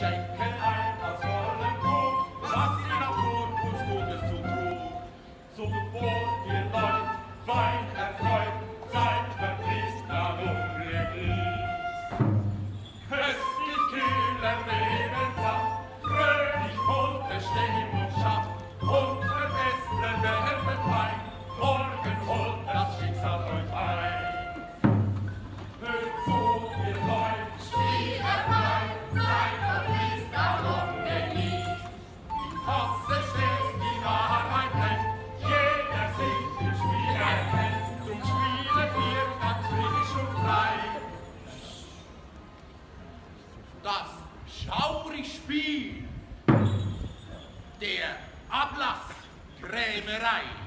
shaken Das schaurige Spiel der Ablass Krämerei.